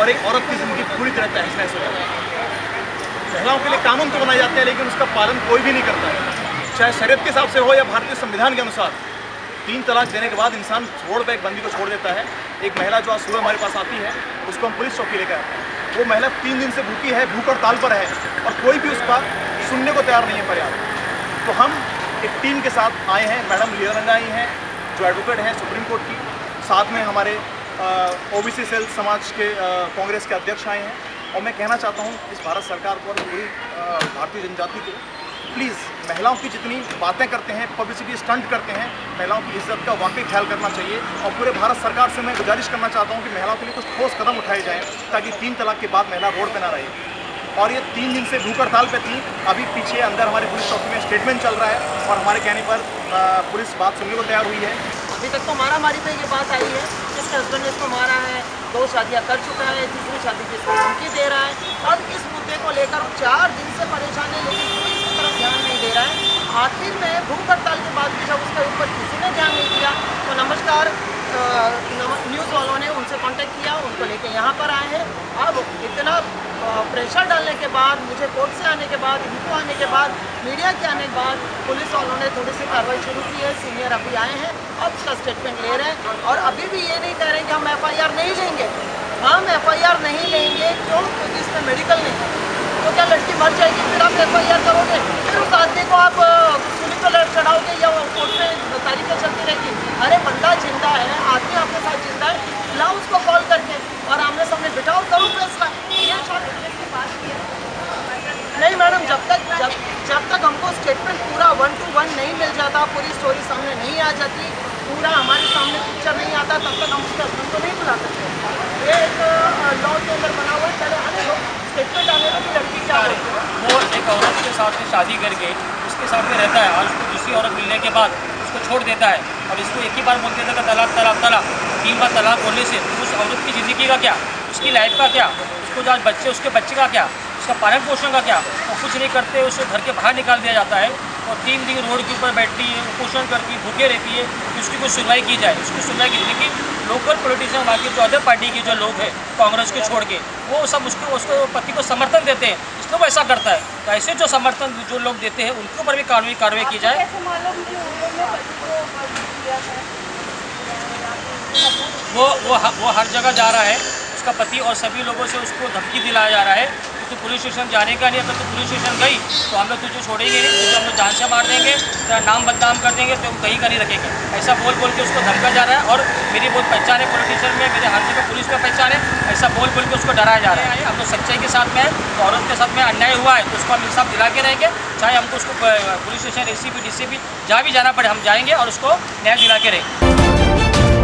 और एक औरत की ज़िंदगी पूरी तरह तहस नहस हो जाती है। महिलाओं के लिए कानून तो बनाए जाते हैं, लेकिन उसका पालन कोई भी नहीं करता। चाहे शरीयत के हिसाब से हो या भारतीय संविधान के अनुसार, तीन तलाक देने के बाद इंसान छोड़ पे एक बंदी को छोड़ देता है। एक महिला जो आज सुबह हमारे पास आती है, उसको हम पुलिस चौकी लेकर आते हैं। वो महिला तीन दिन से भूखी है, भूख और ताल पर है, और कोई भी उसका सुनने को तैयार नहीं है पर्याप्त। तो हम एक टीम के साथ आए हैं, मैडम लीला रंगा आई हैं, जो एडवोकेट हैं सुप्रीम कोर्ट की, साथ में हमारे ओबीसी सेल समाज के कांग्रेस के अध्यक्ष आए हैं और मैं कहना चाहता हूँ, इस भारत सरकार को और पूरी भारतीय जनजाति को प्लीज़ महिलाओं की जितनी बातें करते हैं पब्लिसिटी स्टंट करते हैं, महिलाओं की इज़्ज़त का वाकई ख्याल करना चाहिए और पूरे भारत सरकार से मैं गुजारिश करना चाहता हूँ कि महिलाओं के लिए कुछ ठोस कदम उठाए जाएँ ताकि तीन तलाक के बाद महिला रोड पर ना रहे। और ये तीन दिन से भूख हड़ताल पे थी, अभी पीछे अंदर हमारे पुलिस चौकी में स्टेटमेंट चल रहा है और हमारे कहने पर पुलिस बात सुनने को तैयार हुई है। अभी तक तो मारा मारी पे ये बात आई है। इसके हस्बैंड ने इसको मारा है, दो शादियाँ कर चुका है, तीसरी शादी की इसको धमकी दे रहा है। अब इस मुद्दे को लेकर चार दिन से परेशान है लेकिन कोई इसकी तरफ़ ध्यान नहीं दे रहा है। आखिर में भूख हड़ताल के बाद भी जब उसके ऊपर किसी ने ध्यान नहीं दिया तो नमस्कार न्यूज़ वालों ने उनसे कांटेक्ट किया, उनको लेके यहाँ पर आए हैं। अब इतना प्रेशर डालने के बाद, मुझे कोर्ट से आने के बाद, इनको आने के बाद मीडिया के आने के बाद, पुलिस वालों ने थोड़ी सी कार्रवाई शुरू की है सीनियर अभी आए हैं, अब उसका स्टेटमेंट ले रहे हैं और अभी भी ये नहीं कह रहे कि हम एफआईआर नहीं लेंगे हम एफआईआर नहीं लेंगे, क्यों? क्योंकि इसमें मेडिकल नहीं है। तो क्या लड़की मर जाएगी? फिर आप एफ़ करोगे फिर उस आदमी को आप पुलिस पर चढ़ाओगे या कोर्ट में तारीखें चलती रहेगी अरे बंदा ज़िंदा है आदमी आपके साथ ज़िंदा है लाओ उसको कॉल करके और आमने सामने बिठाओ करो फैसला नहीं मैडम जब तक जब जब तक हमको स्टेटमेंट पूरा वन टू वन नहीं मिल जाता, पूरी स्टोरी सामने नहीं आ जाती, पूरा हमारे सामने पिक्चर नहीं आता, तब तक हम उसके हस्बैंड को नहीं बुला सकते। ये एक लॉ के अंदर बना हुआ है चले आने स्टेटमेंट आने कि लड़की क्या वो एक औरत के साथ में शादी करके, उसके साथ में रहता है, और उसको दूसरी औरत मिलने के बाद उसको छोड़ देता है। और इसको एक ही बार बोलते थे तलाक तलाक तलाक तीन बार तलाक बोलने से उस औरत की ज़िंदगी का क्या? उसकी लाइफ का क्या? उसको जो बच्चे, उसके बच्चे का क्या? उसका पालन पोषण का क्या? वो कुछ नहीं करते, उसे घर के बाहर निकाल दिया जाता है। और तीन दिन रोड के ऊपर बैठती है पोषण करती भूखे रहती है उसकी कुछ सुनवाई की जाए उसकी सुनवाई की लेकिन लोकल पॉलिटिशियन बाकी जो अदर पार्टी के जो लोग हैं कांग्रेस के छोड़ के वो सब उसको उसको पति को समर्थन देते हैं। इसलिए वो ऐसा करता है। तो ऐसे जो समर्थन जो लोग देते हैं उनके ऊपर भी कानूनी कार्रवाई की जाए। वो वो वो हर जगह जा रहा है। उसका पति और सभी लोगों से उसको धमकी दिलाया जा रहा है। कि तू पुलिस स्टेशन जाने का नहीं अगर तू पुलिस स्टेशन गई तो हम लोग तुझे छोड़ेंगे नहीं, तुझे हम लोग जान से मार देंगे, तेरा नाम बदनाम कर देंगे तो कहीं का नहीं रखेंगे। ऐसा बोल बोल के उसको धमका जा रहा है और मेरी बहुत पहचान है पोलिटिशियन में, मेरे हर जगह पुलिस का पहचान है, ऐसा बोल बोल के उसको डराया जा रहा है। हम लोग सच्चाई के साथ में तो औरत के साथ में अन्याय हुआ है तो उसको हम इंसाफ दिला के रहेंगे, चाहे हमको उसको police station A C P D C P जहाँ भी जाना पड़े, हम जाएँगे और उसको न्याय दिला के रहेंगे।